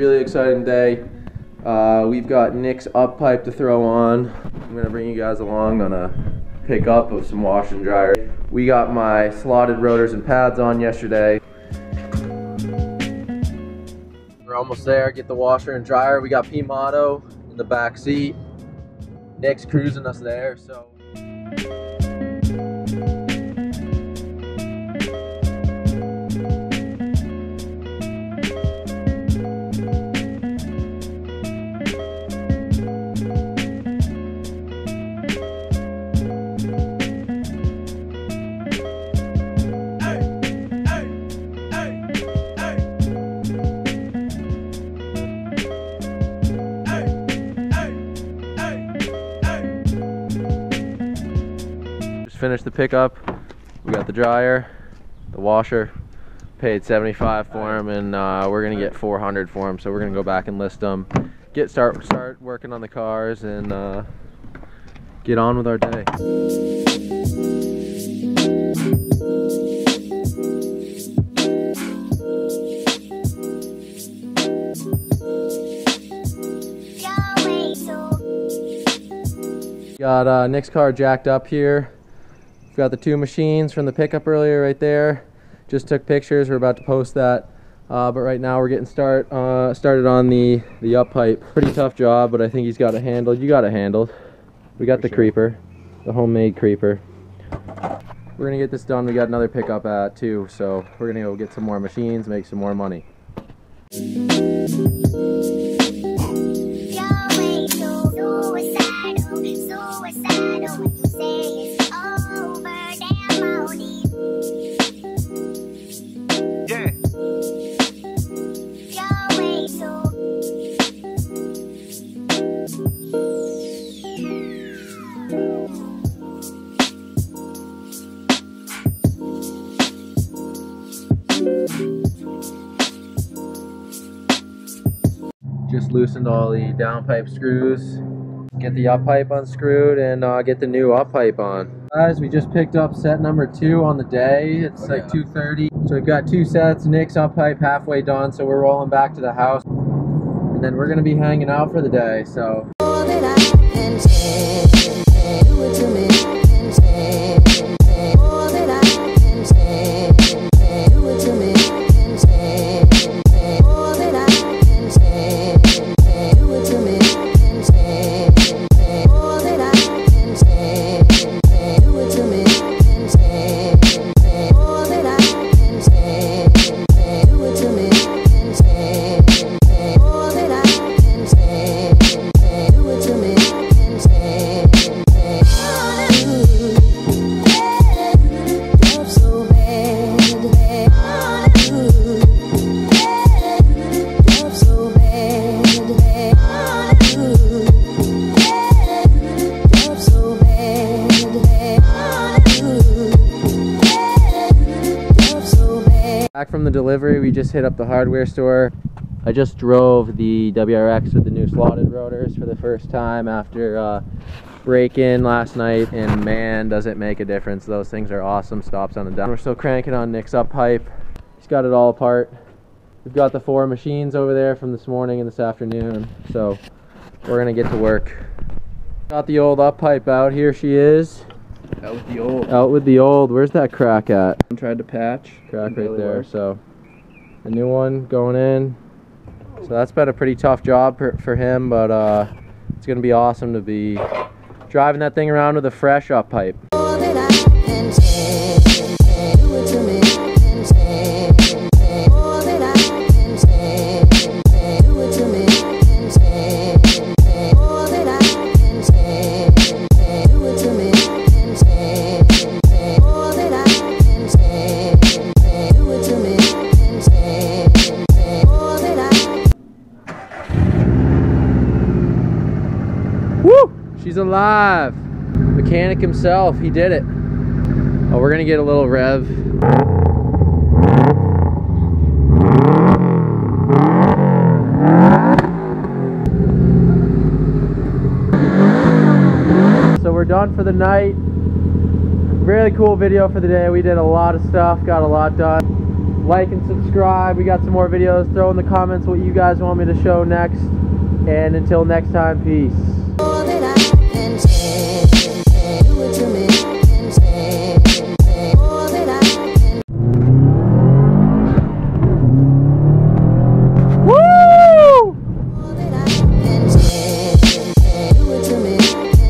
really exciting day. Uh, we've got Nick's up pipe to throw on. I'm gonna bring you guys along on a pickup of some wash and dryer. We got my slotted rotors and pads on yesterday. We're almost there. Get the washer and dryer. We got P Motto in the back seat. Nick's cruising us there, so. Finished the pickup. We got the dryer, the washer. Paid 75 for them, and uh, we're gonna get 400 for them. So we're gonna go back and list them, get start start working on the cars, and uh, get on with our day. Got uh, Nick's car jacked up here. We've got the two machines from the pickup earlier right there. Just took pictures. We're about to post that. Uh, but right now we're getting start uh, started on the the up pipe. Pretty tough job, but I think he's got it handled. You got it handled. We got For the sure. creeper, the homemade creeper. We're gonna get this done. We got another pickup at too, so we're gonna go get some more machines, make some more money. Just loosened all the downpipe screws. Get the up pipe unscrewed and uh, get the new up pipe on. Guys, we just picked up set number two on the day. It's Oh, like yeah. 2:30. So we've got two sets. Nick's up pipe halfway done, so we're rolling back to the house, and then we're gonna be hanging out for the day. So back from the delivery, we just hit up the hardware store. I just drove the WRX with the new slotted rotors for the first time after uh, break-in last night, and man, does it make a difference. Those things are awesome. Stops on the down. We're still cranking on Nick's up pipe. He's got it all apart. We've got the four machines over there from this morning and this afternoon, so we're gonna get to work. Got the old up pipe out. Here she is, That was the old. out with the old. Where's that crack at? I Tried to patch. crack right there. worked. So a new one going in. So that's been a pretty tough job for, for him, but uh, it's gonna be awesome to be driving that thing around with a fresh up pipe. She's alive. Mechanic himself, he did it. Oh, we're gonna get a little rev. So we're done for the night. Really cool video for the day. We did a lot of stuff, got a lot done. like and subscribe. We got some more videos. Throw in the comments what you guys want me to show next. And until next time, peace.